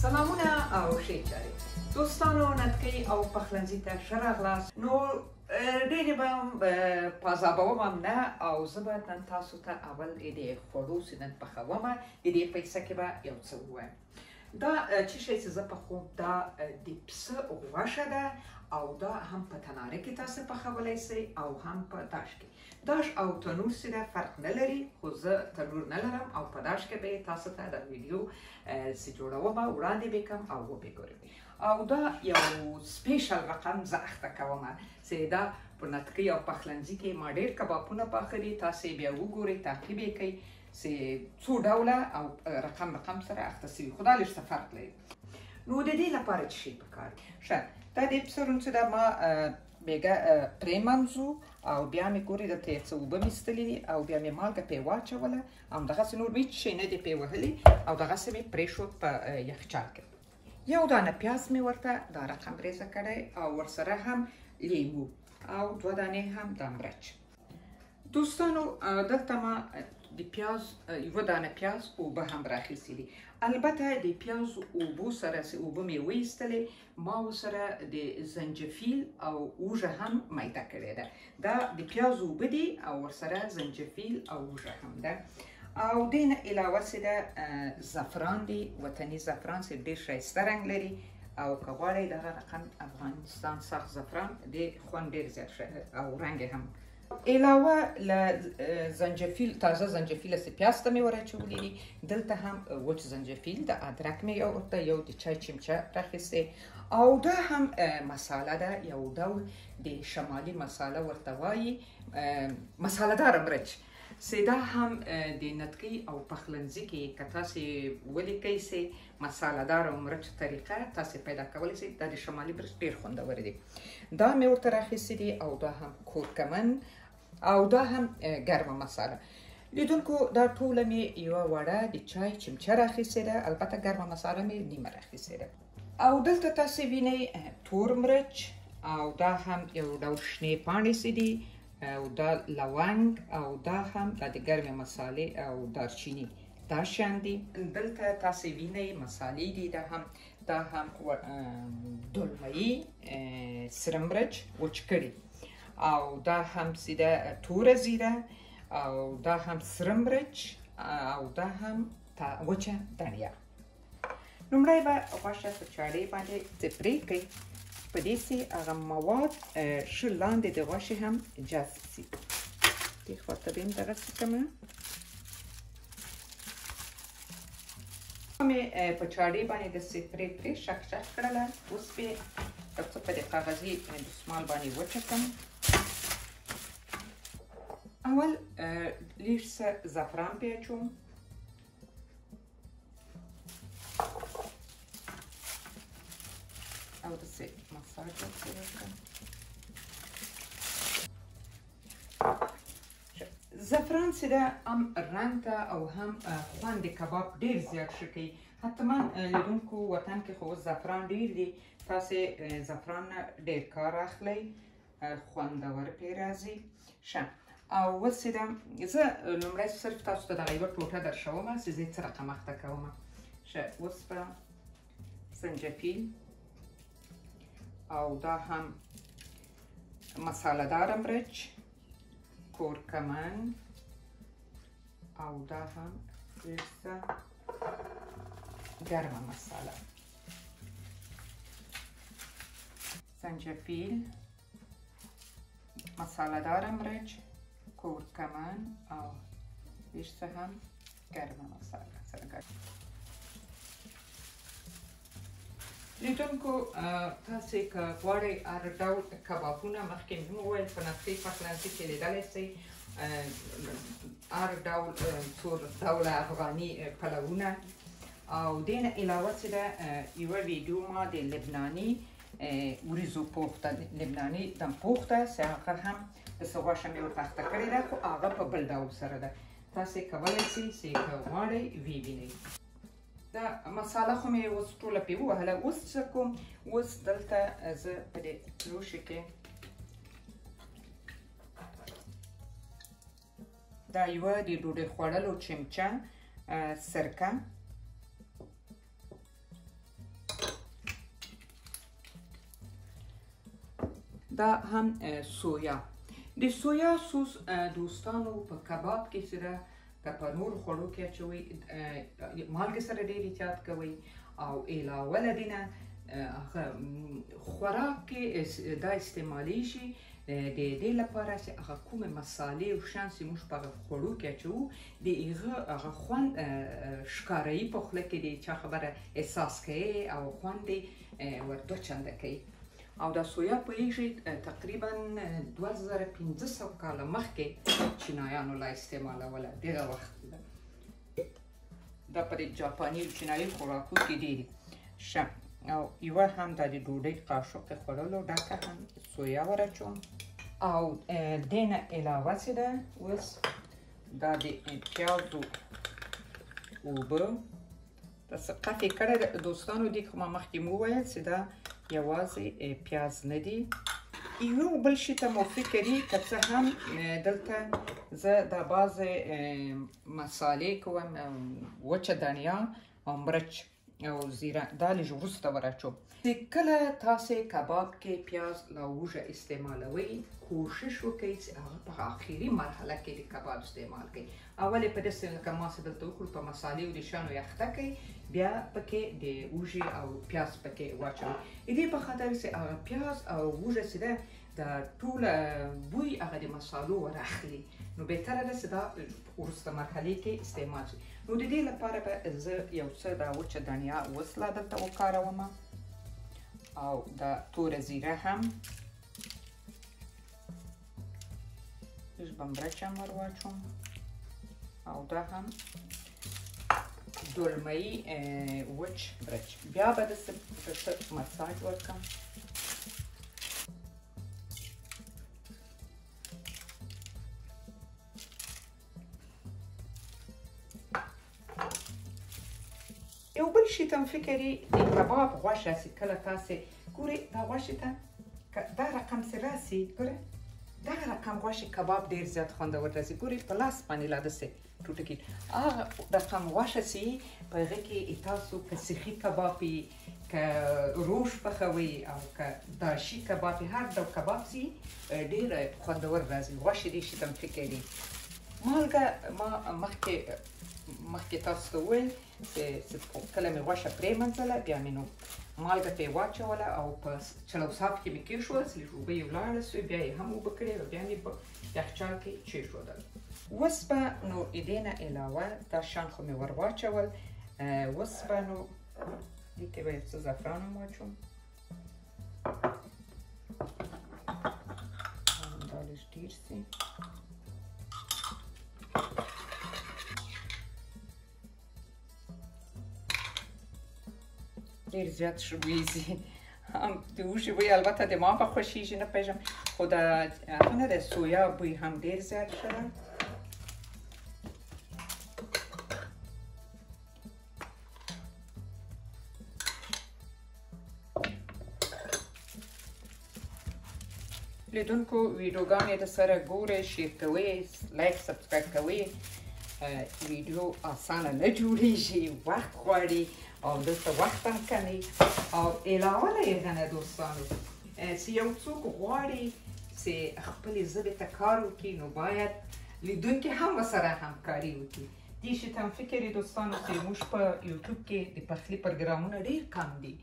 سلامونه او ښې چارې دوستانو نتکۍ او پخلنځي ته ښه راغلاست نو ډېرې به هم پازابوم هم نه او زه به نن تاسو ته اول د دې خوړو چې نن پخوم د دې په حصه کې به یو څه ووایم دا چې شی چې زه پخوم دا د پسه غوښه ده او دا هم په تناره کې تاسو پخولی سئ او هم په تاش کې داش او تنور سره فرق نه لري خو زه تنور نه لرم او په داش کې به تاسو ته دا ویډیو چې جوړوم وړاندې وکم او وبې ګورم او دا یو سپیشل رقم زه اخته کوم چې دا په نتکی او پخلنځي کې ما ډېر کبابونه پخري تاسو بیا وګورئ تعقیب یې کړئ چې څو ډوله او رقم رقم سره اخته شوي خو دا لږ څه فرق لري نو د دې لپاره څه شي پکار ښه دا د پسرون چې دا ما بیګا پریمنځو او بیا مې ګوري دلته یې څه اوبه مې څښلې دي او بیا مې مالګه پرې واچوله همدغسې نور مې هېڅ شی نه دی پرې وهلی او دغسې مې پرېښود په یخچال کې یو دانه پیاز مې ورته دا رقم ریزه کړی او ورسره هم لیمو او دوه دانې هم د مرچ دوستانو دلته ما د پیاز یو دانه پیاز اوبه هم راخیستې دي البته د پیاز اوبو سره چې اوبه مې ویستلې ما ورسره د زنجفیل او اوږه هم میده کړې ده دا د پیاز اوبه دي او ورسره زنجفیل او اوږه هم ده او دین علاوه سې ده زعفران دی وطني زعفران سې ډېر ښایسته رنګ لري او که غواړئ دغه رقم افغانستان ساخت زعفران د خوند ډېر زیات ښه او رنګ هم علاوه له زنجفیل تازه زنجفیل سي پیاست مې ورچولې دي دلته هم وچ زنجفیل د ادرک مې یو ورته یو د چای چمچه راخسته او دا هم مساله ده یو ډول د شمالي مساله ورته وایي مساله دار مرچ سیدا هم د نتکی او پخلنځي کې کتا سي ولیکي سي مساله دار او مرچ طریقه تاسو پیدا کولی شئ دا د شمالي برش ډیر خوندور دي دا مې ورته راخیستي دي او دا هم کورکمن او دا هم ګرمه مساله لیدونکو دا ټوله مې یوه وړه د چای چمچه راخیستې ده البته ګرمه مساله مې نیمه راخیستې ده او دلته تاسو وینئ تور مرچ او دا هم یو ډول شنې پاڼې سي دي او دا لونګ او دا هم د ګرمې مسالې او دارچینی دا شان دي دلته تاسو وینئ مسالې دي دا هم دا هم دولمایي سره مرچ وچ کړي او دا هم سیده توره زیره او دا هم سره مرچ او دا هم وچه دڼیا لومړی به غوښه په چاړې باندې د پرې کوي په دې سي هغه مواد ښه لاندې د غوښې هم جذب سي دې خواته به هم دغه څه کومه مې په چاړې باندې د سي پرې پرې شک شک کړله اوس به یو څه په دې کاغذي دستمال باندې وچکم اول لږ څه زعفران پې اچوم Evo da se masaža odsjeća. زعفران چې ده هم رنګ ته او هم خوند کباب ډیر زیات ښه کوي حتما لیدونکو وطن کې خو زعفران ډیر دي تاسو زعفران نه ډیر کار اخلئ خوندور پې راځي ښه او اوس چې دا زه لومړی صرف تاسو ته دغه یوه ټوټه درښوم چې زه څه رقم اخته کوم ښه اوس به زنجفیل او دا هم مساله دار مرچ کورکمن او دا هم ډېرسه ګرمه مساله زنجفیل مساله دار مرچ کورکمن او بیش څه هم ګرمه مساله سره ګډ لیدونکو تاسو که غواړئ هر ډول کبابونه مخکې مې وویل په نقشې پخلنځي کې لیدلی شئ هر ډول تور ډوله افغاني پلوونه او دین علاوه چې ده یو ویډیو ما د لبناني وریځو پوخته لبناني دم پوخته سه اخر هم د سغوښه مې ورته اخته کړې ده خو هغه په بل ډول سره ده تاسو کولی شئ چې که غواړئ وی وینئ دا مساله خو مې اوس ټوله پې ووهله اوس څه کوم اوس دلته زه په دې لوښي کې دا یوه د ډوډۍ خوړلو چمچه سرکه دا هم سویا د سویا سوس دوستانو په کباب کې سره که په نور خوړو کې اچوي مالګې سره ډېر احتیاط کوي او علاوه له دې نه خوراک کې دا استعمالی شي د دې لپاره چې هغه کومه مصالې او شان چې موږ په خوړو کې اچو د هغه هغه خوند ښکارایي په خله کې د چا خبره احساس کوي او خوند ور دوه چنده کوي او دا سویا پوهیږي تقریبا 2500 کال مخکې چینایانو لا استعمالوله دغه وخت دا په دې جاپاني او چینایي خوراکو کې ډېري شه او یوه هم د دې ډوډۍ قاشق خوړلو ډکه هم سویا وراچوم او دې نه علاوه چې ده اوس دا د پیازو اوبه دا څه قطع کړی ده دوستانو دې خو ما مخکې مو وویل چې دا یوازې پیاز نه دي یو بل شي ته مو فکري که څه هم دلته زه دا بعضې مسالې کوم وچه دنیا او مرچ او زیره دا لږ وروسته وراچوم چې کله تاسو کباب کې پیاز لا وژه استعمالوي کوشش وکړئ چې هغه په آخري مرحله کې د کباب استعمال کړئ اول په داسې لکه ما څه دلته وکړو په مسالې او ریشانو یې اخته کړئ بیا پکې د وژې او پیاز پکې واچوئ دې په خاطر چې هغه پیاز او وژه چې ده دا ټول بوی هغه د مصالو ورخلی نو به تر ده چې دا ورسته مرحله کې استعمال شي نو د دې لپاره به زه یو څه دا وچ دنیا وسلا دلته وکاروم او دا تور زیره هم لږ بمرچ هم ورواچوم او دا هم دولمي وچ برچ بیا به د څه مساج ورکم یو بل شي ته فکرې د کباب غوښه چې کله تاسې ګورې دا غوښې ته دا رقم چې راسي ګوره دغه رقم غوښې کباب ډېر زیات خوندور راځي ګورې په لاس باندې لا داسې ټوټه کې هغه رقم غوښه چې په هغه کې تاسو که سیخي کباب وي که روش پخوي او که داشي کباب وي هر ډول کباب سي ډېر خوندور راځي غوښې دې شي تم فکر دي مالګه ما مخکې مخکې تاسو ته وویل چې کله مې غوښه پرې منځله بیا مې نو مالګه پې واچوله او په چلوساف کې مې کېښوده چې لږ اوبه یې ولاړه سوې بیا یې هم اوبه کړې او بیا مې په یخچال کې چیښودل اوس به نو ایدې نه علاوه دا شان خو مې ور واچول اوس به نو دې کې به یو څه زعفران هم واچوم همدا لږ ډېر سي ډیر زیات شویزي د وږي بوی البته د ما به خوښیږي نه پېژم خو د هغه نه د سویا بوی هم ډیر زیات ښه ده لیدونکو ویډیوګانې د سره ګورئ شیر کوئ لایک سبسکرایب کوئ ویډیو اسانه نه جوړیږي وخت غواړي او دلته وخت هم کمی او علاوه له هغه نه دوستانو چې یو څوک غواړي چې خپلې ژبې ته کار وکړي نو باید لیدونکي هم ورسره همکاري وکړي دې شي ته هم فکر یې دوستانو چې موږ په یوټیوب کې د پخلي پروګرامونه ډېر کم دي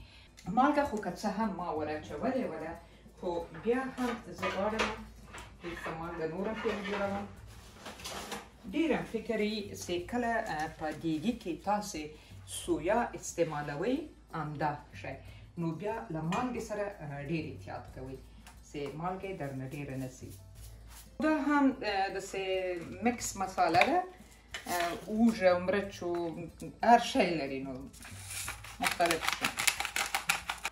مالګه خو که څه هم ما ور اچولې وه ده خو بیا هم زه غواړم ډېر ښه مالګه نوره پرې وجوړوم ډېر هم فکر یي چې کله په دیګي کې تاسې سویا استعمالوي همدا شی نو بیا له مالګې سره ډېر احتیاط کوئ چې مالګه درنه ډېره نه سي دا هم د سه مکس مساله ده اوږه مرچ او هر شی لري نو مختلف شي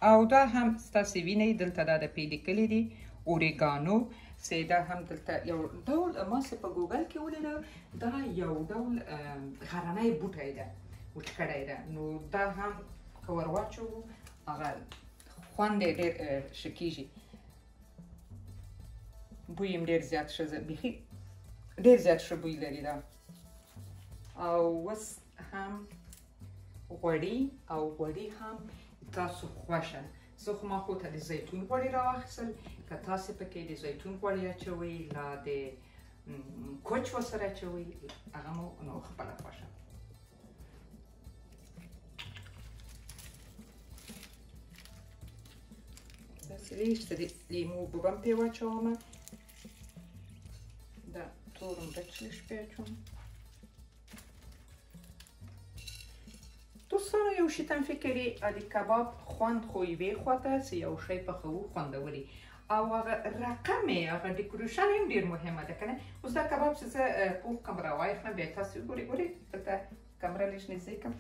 او دا هم ستاسو وینئ دلته دا د پې لیکلي دي اوریګانو چې دا هم دلته یو ډول ما څه په ګوګل کې ولیده دا یو ډول غرنی بوټی ده وچ کړی ده نو دا هم که ور واچوو هغه خوند یې ډېر ښه کېږي بوی هم ډیر زیات ښه بیخي ډیر زیات ښه بوی لري دا او اوس هم غوړي او غوړي هم تاسو خوښه زه خو ما خو ته د زیتون غوړي راواخیستل که تاسو پکې د زیتون غوړي اچوئ لا د کوچ ورسره اچوئ هغه مو نو خپله خوښه داسې لږ د لیمو اوبه به هم پرې واچوم دا تور مرچ لږ پرې اچوم دوستانو یو شي تم فکرې د کباب خوند خو یوې خواته چې یو شی پخوو خوندوري او هغه رقم یې هغه ډیکوریشن هم ډیر مهمه ده کنه اوس دا کباب چې زه پوخ کم راوای خنه بیا تاسو ګوري ګوري دلته کمره لږ نږدې کم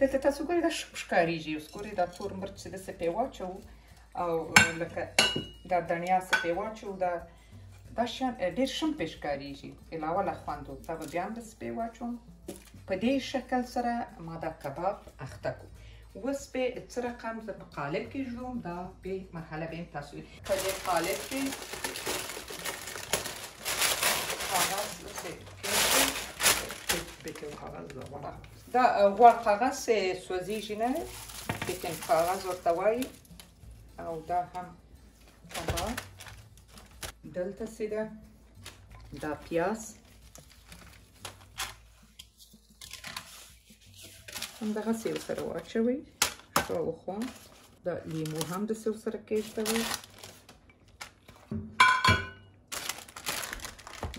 دلته تاسو ګوري دا ښکاریږي اوس ګوري دا تور مرچ چې د سپې واچو او لکه دا دنیا سپې واچو دا دا شان ډیر شم پیش کاریږي علاوه له خوندو دا به بیا هم د سپې واچوم په دې شکل سره ما دا کباب اخته کو وس به څه رقم زه په قالب کې جوړوم دا به مرحله به تاسو په دې قالب کې کاغذ بکن کاغذ دا غوړه دا غوړ کاغذ سوځیږي نه بکن کاغذ ورته وایي او دا هم هغه دلته سیده دا پیاز همدغه سیو سره واچوي شاوخوا د لیمو هم د سیو سره کېږدوي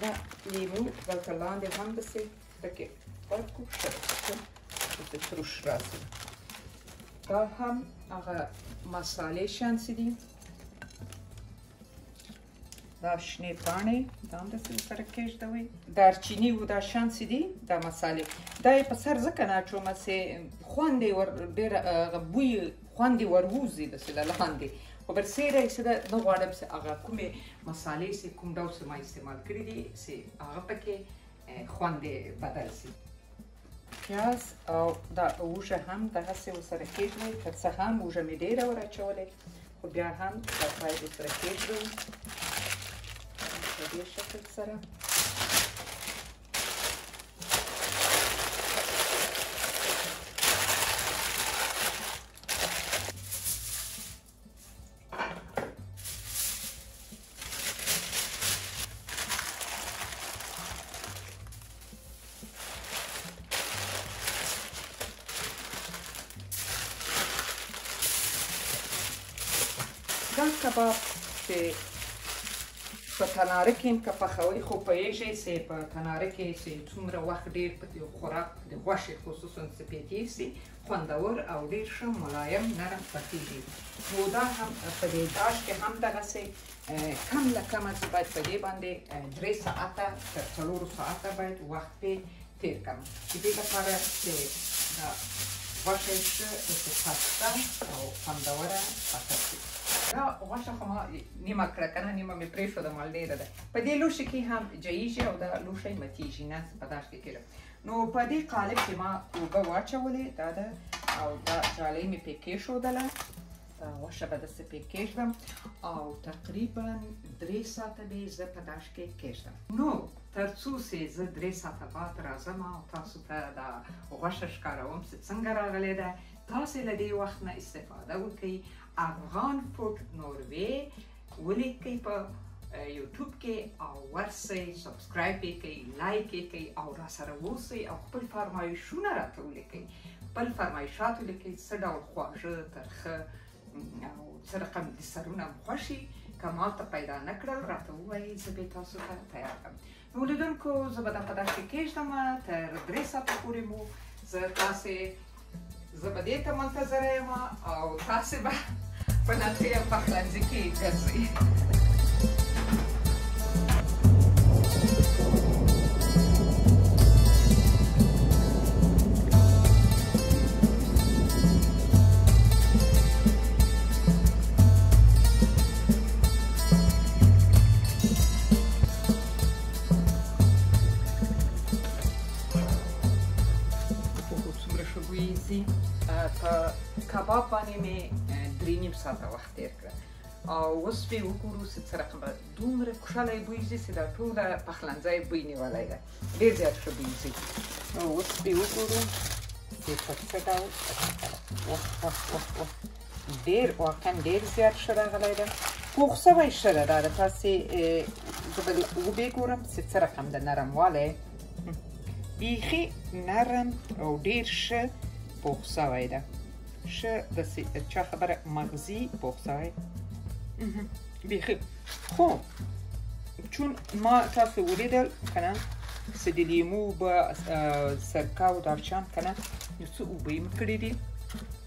دا لیمو دلته لاندې هم د سیو دکې ورکو شاوخوا د تروش راځي دا هم هغه مسالې شانسې دي دا شنې پاڼې دا هم داسې ورسره کېږدوئ دارچیني و دا شان چې دي دا مسالې دا یې په سر ځکه نه اچوم چې خوند یې ور ډېر هغه بوی خوند یې ور ووځي داسې له لاندې خو برسېره یې څه ده نه غواړم چې هغه کومې مسالې چې کوم ډول چې ما استعمال کړي دي چې هغه پکې خوند یې بدل شي پیاز او دا اوږه هم دغسې ورسره کېږدئ که څه هم اوږه مې ډېره ور اچولې خو بیا هم دا پای ورسره کېږدئ په دې شکل سره دا کباب چې په تناره کې که پخوي خو پوهېږئ چې په تناره کې چې څومره وخت ډېر په دې خوراک د غوښې خصوصا سپېدې شي خوندور او ډیر ښه ملایم نرم پخیږي نو دا هم په دې داش کې هم دغه سه کم له کمه زه باید په دې باندې درې ساعته تر څلور ساعته باید وخت په تیر کم چې دې لپاره چې دا غوښه ښه پخته او خوندوره پخه شي دا غوښه خو ما نیمه کړه کنه نیمه مې پرې شو د مال ډیره ده په دې لوښي کې هم جایږي او دا لوښی متیږي نه په داش کې کړم نو په دې قالب کې ما اوبه واچولې دا ده او دا جالۍ مې پې کېښودله دا غوښه به داسې پې کېږدم او تقریبا درې ساعته به یې زه په داش کې کېږدم نو تر څو چې زه درې ساعته بعد راځم او تاسو ته دا غوښه ښکاروم چې څنګه راغلې ده تاسې له دې وخت نه استفاده وکړئ افغان فوډ نوروې ولیکئ په یوټیوب کې او ورسئ سبسکرایب یې کړئ لایک یې کړئ او را سره اوسئ او خپل فرمایشونه راته ولیکئ خپل فرمایشات ولیکئ څه ډول خواږه ترخه او څه رقم دي سرونه خوشي کمال ته پیدا نکړل راته وایي زه به تاسو ته تیار کړم نو لیدونکو زه به دا په داسې کېږدم تر درې ساعته پورې مو زه تاسې زه به دې ته منتظره یم او تاسې به په نقي او پخلنځي کې ګرځئ بویزي په کباب باندې مې درې نیم ساعته وخت تیر کړ او اوس به وګورو چې څه رقم دومره خوشاله بویزي چې دا ټوله پخلنځی بوی نیولی دی ډېر زیات ښه بویزي اوس به وګورو چې په څه ډول واه واه واه واه ډیر واقعا ډیر زیات ښه راغلی ده پوخ سوی ښه ده دا د تاسې زه به وبې ګورم چې څه رقم د نرموالی بیخي نرم او ډیر ښه پوخ سوی ده ښه د چا خبره مغزي پوخ سوی بیخي خو چون ما تاسو ولیدل کنه چې د لیمو به سرکه او دارچان کنه نو څه اوبه یې مې کړې دي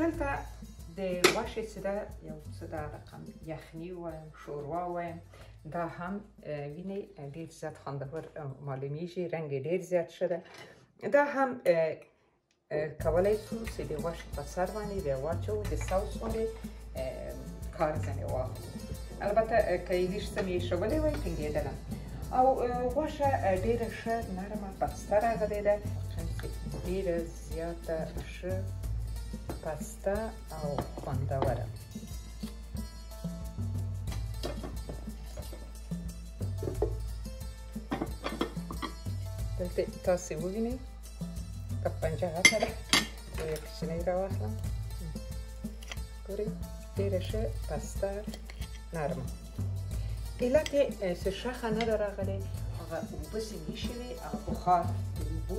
دلته د غوښې چې ده یو څه دا رقم یخني وایم شوروا وایم دا هم ویني ډیر زیات خوندور معلومیږي رنګ ډیر زیات شده دا هم کولای شو چې د غوښې په سر باندې بیا واچو د سوس باندې کار ځنې واخلو البته که یې ویش څه مې ایښولی وای ټینګېدله او غوښه ډیره ښه نرمه پسته راغلې ده ډیره زیاته ښه پسته او خوندوره دلته تاسو وګینئ که پنجه غټه ده یو یو کوچنۍ راواخلم ګورئ ډېره ښه پسته نرمه علت یې چې شخه نه ده راغلې هغه اوبه ځینې شوې او بخار د اوبو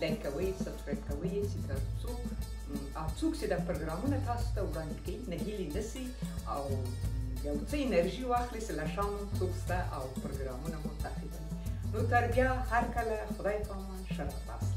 لایک کوئ سبسکرایب کوئ چې تاسو څوک او څوک چې دا پروګرامونه تاسو ته وړاندې کوي نه هیلې نسی او یو څه انرژي واخلي چې له شام څوک سته او پروګرامونه مو تعقیب نو تر بیا هر کله خدای پامان شرف تاسو